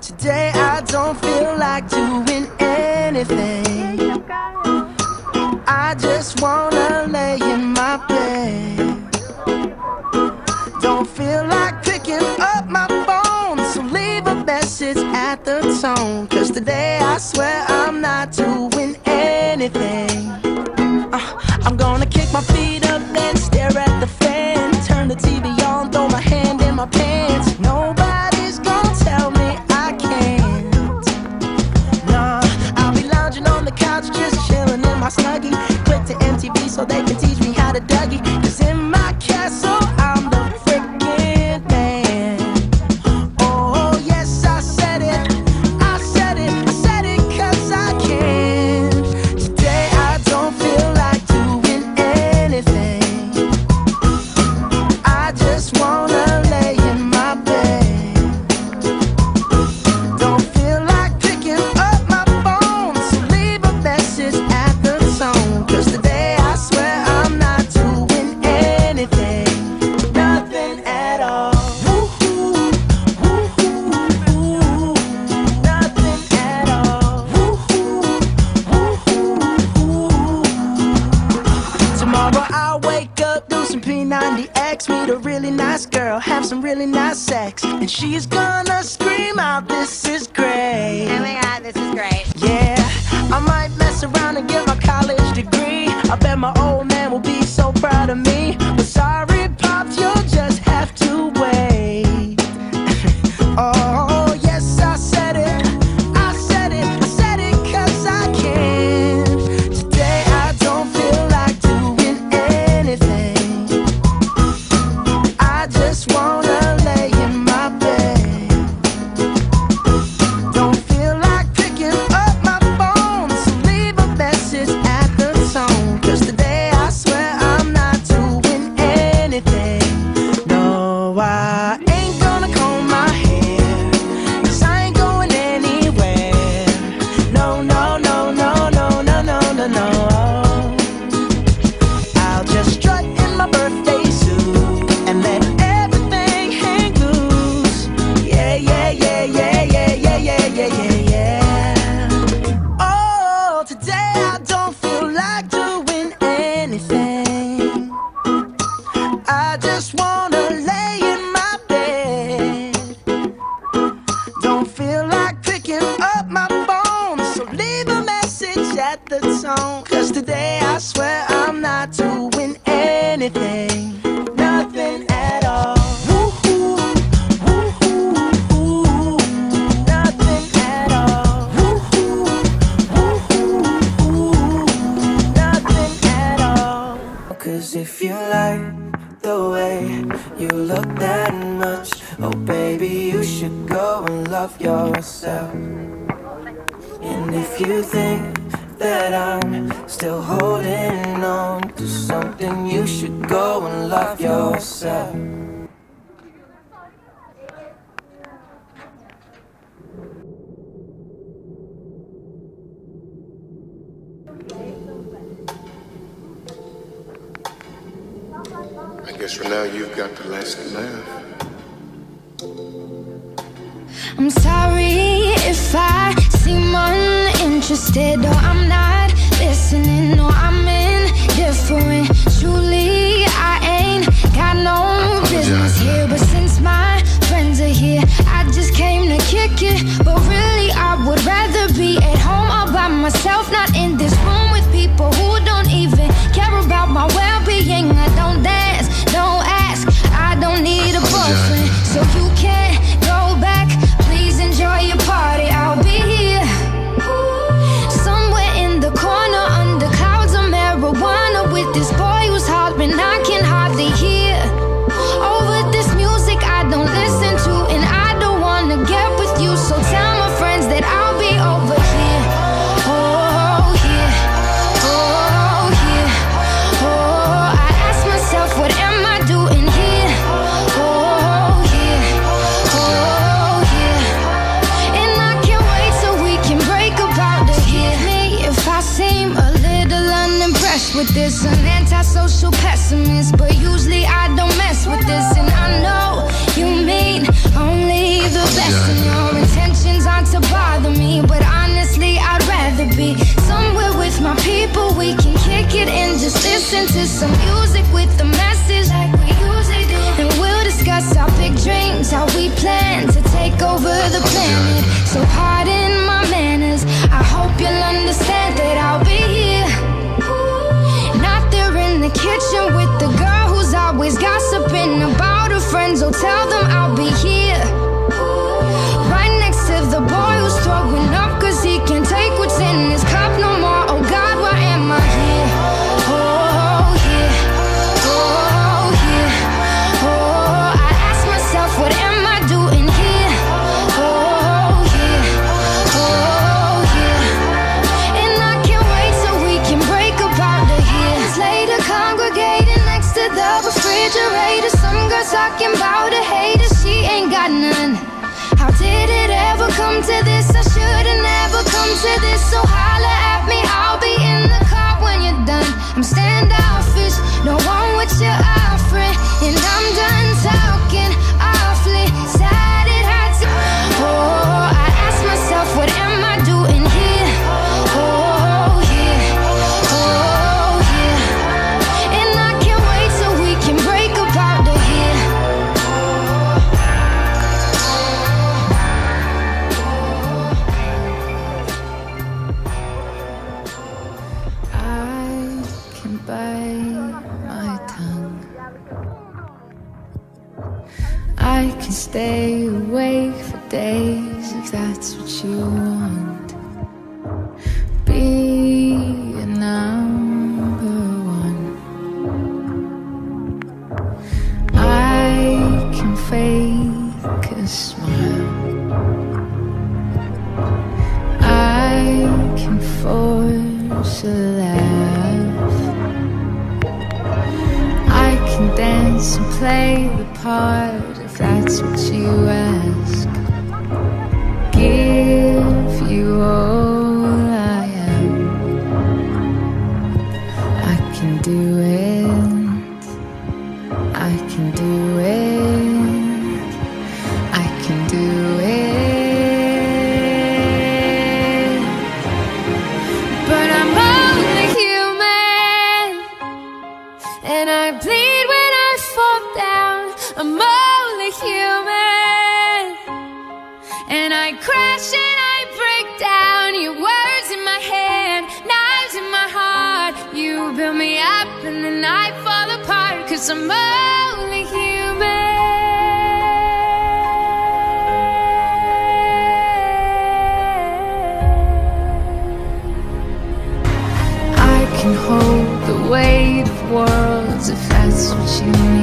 Today I don't feel like doing anything. I just wanna lay in my bed. Don't feel like picking up my phone, so leave a message at the tone. Cause today I swear I'm not doing anything. Text me a really nice girl, have some really nice sex, and she's gonna. anything, nothing at all. Cause if you like the way you look that much Oh baby, you should go and love yourself And if you think that I'm still holding on to something you should go and love yourself. I guess for now you've got the last laugh. I'm sorry if I seem unfair interested? Or I'm not listening. Or I'm indifferent. Truly, I ain't got no business here, but since my with this. An antisocial pessimist, but usually I don't mess with this. And I know you mean only the best. And your intentions aren't to bother me, but honestly, I'd rather be somewhere with my people. We can kick it and just listen to some music with the message like we usually do. And we'll discuss our big dreams, how we plan to take over the planet. So, pardon my manners. I hope you'll understand. refrigerator. Some girl talking about a hater, she ain't got none. How did it ever come to this? I should've never come to this. So holler at me, I'll be in the car when you're done. I'm standoffish, no one with your eyes. I can stay awake for days if that's what you want. Be a number one. I can fake a smile. I can force a laugh. I can dance and play the part that's what you ask. Cause I'm only human. I can hold the weight of worlds if that's what you need.